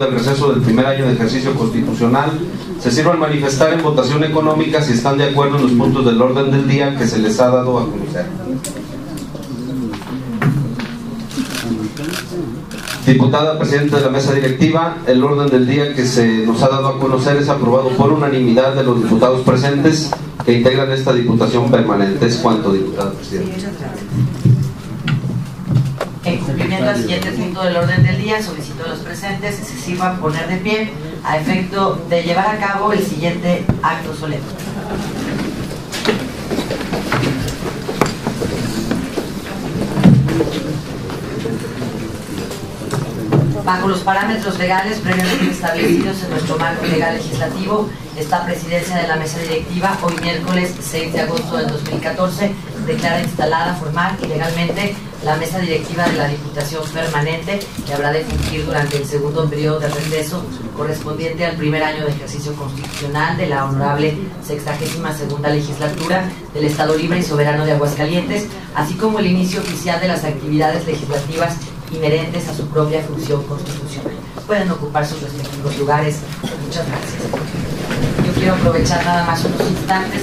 del receso del primer año de ejercicio constitucional se sirvan manifestar en votación económica si están de acuerdo en los puntos del orden del día que se les ha dado a conocer. Diputada Presidenta de la Mesa Directiva, el orden del día que se nos ha dado a conocer es aprobado por unanimidad de los diputados presentes que integran esta Diputación Permanente. ¿Es cuánto, Diputada Presidenta? En cumplimiento al siguiente punto del orden del día, solicito a los presentes que se sirvan poner de pie a efecto de llevar a cabo el siguiente acto solemne. Bajo los parámetros legales previamente establecidos en nuestro marco legal legislativo, esta presidencia de la mesa directiva, hoy miércoles 6 de agosto del 2014, declara instalada formal y legalmente la mesa directiva de la Diputación Permanente que habrá de fungir durante el segundo periodo de receso correspondiente al primer año de ejercicio constitucional de la honorable 62 segunda legislatura del Estado Libre y Soberano de Aguascalientes, así como el inicio oficial de las actividades legislativas inherentes a su propia función constitucional. Pueden ocupar sus respectivos lugares. Muchas gracias. Yo quiero aprovechar nada más unos instantes.